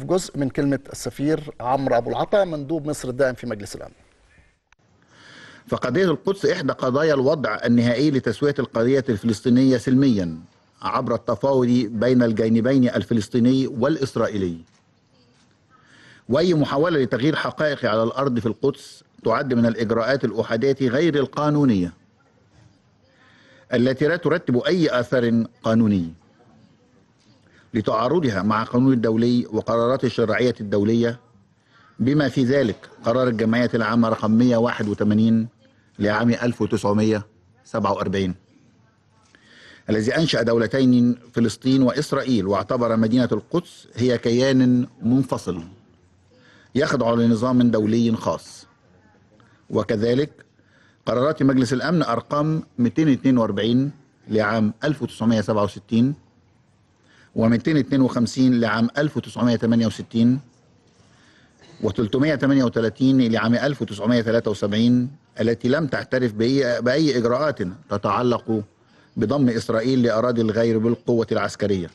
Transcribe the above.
جزء من كلمة السفير عمرو أبو العطا مندوب مصر الدائم في مجلس الأمن. فقضية القدس إحدى قضايا الوضع النهائي لتسوية القضية الفلسطينية سلميا عبر التفاوض بين الجانبين الفلسطيني والإسرائيلي. وأي محاولة لتغيير حقائق على الأرض في القدس تعد من الإجراءات الأحادية غير القانونية التي لا ترتب أي آثار قانوني لتعارضها مع القانون الدولي وقرارات الشرعية الدولية. بما في ذلك قرار الجمعية العامة رقم 181 لعام 1947 الذي أنشأ دولتين فلسطين وإسرائيل واعتبر مدينة القدس هي كيان منفصل يخضع لنظام دولي خاص. وكذلك قرارات مجلس الأمن أرقام 242 لعام 1967 و252 لعام 1968 و338 لعام 1973 التي لم تعترف بأي, إجراءات تتعلق بضم إسرائيل لأراضي الغير بالقوة العسكرية.